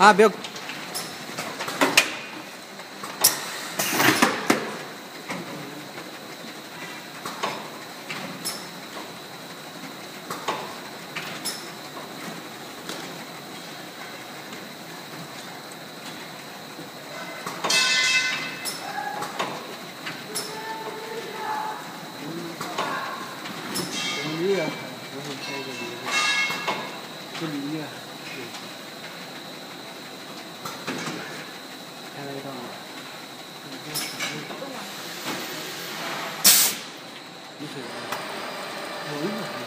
啊，不要。离啊，我会一水，有一会儿。